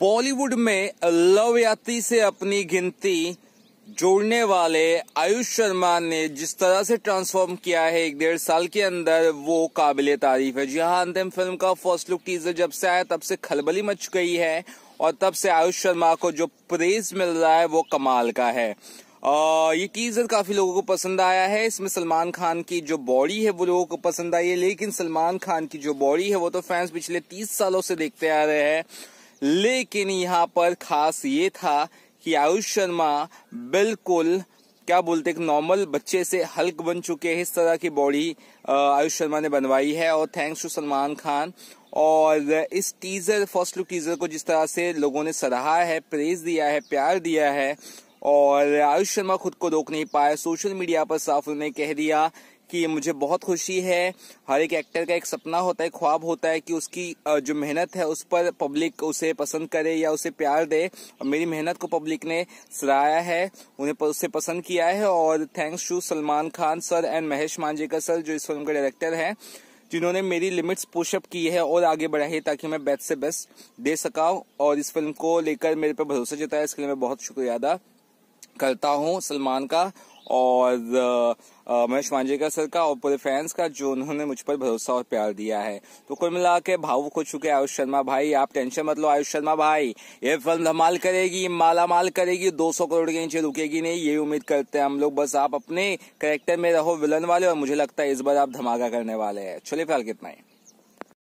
बॉलीवुड में लव यात्री से अपनी गिनती जोड़ने वाले आयुष शर्मा ने जिस तरह से ट्रांसफॉर्म किया है एक डेढ़ साल के अंदर वो काबिल तारीफ़ है। जी हाँ अंतिम फ़िल्म का फ़र्स्ट लुक टीजर जब से आया तब से खलबली मच गई है और तब से आयुष शर्मा को जो प्रेज मिल रहा है वो कमाल का है। आ, ये टीजर काफ़ी लोगों को पसंद आया है। इसमें सलमान खान की जो बॉडी है वो लोगों को पसंद आई है। लेकिन सलमान खान की जो बॉडी है वो तो फैंस पिछले तीस सालों से देखते आ रहे हैं। लेकिन यहाँ पर खास ये था कि आयुष शर्मा बिल्कुल, क्या बोलते, एक नॉर्मल बच्चे से हल्क बन चुके हैं इस तरह की बॉडी आयुष शर्मा ने बनवाई है और थैंक्स टू सलमान खान और इस टीजर फ़र्स्ट लुक टीजर को जिस तरह से लोगों ने सराहा है प्रेज दिया है, प्यार दिया है और आयुष शर्मा खुद को रोक नहीं पाया सोशल मीडिया पर साफ़ उन्होंने कह दिया कि मुझे बहुत खुशी है। हर एक एक्टर का एक सपना होता है, ख्वाब होता है कि उसकी जो मेहनत है, उस पर पब्लिक उसे पसंद करे या उसे प्यार दे। और मेरी मेहनत को पब्लिक ने सराहाया है, उन्हें उसे पसंद किया है। और thanks to Salman Khan sir and Mahesh Manjrekar sir जो इस फ़िल्म के डायरेक्टर हैं, जिन्होंने मेरी लिमिट्स पुशअप की है और आगे बढ़ाई ताकि मैं बेस्ट से बेस्ट दे सका और इस फ़िल्म को लेकर मेरे पर भरोसा जताया, इसके लिए मैं बहुत शुक्रिया अदा करता हूँ सलमान का। और महेश मांजेकर सर का और पूरे फैंस का जो उन्होंने मुझ पर भरोसा और प्यार दिया है। तो कुल मिला के भावुक हो चुके आयुष शर्मा भाई। आप टेंशन मत लो आयुष शर्मा भाई। ये फ़िल्म धमाल करेगी माला माल करेगी 200 करोड़ के नीचे रुकेगी नहीं, ये उम्मीद करते हैं हम लोग। बस आप अपने करेक्टर में रहो, विलन वाले, और मुझे लगता है इस बार आप धमाका करने वाले हैं। चलिए फ़िलहाल कितना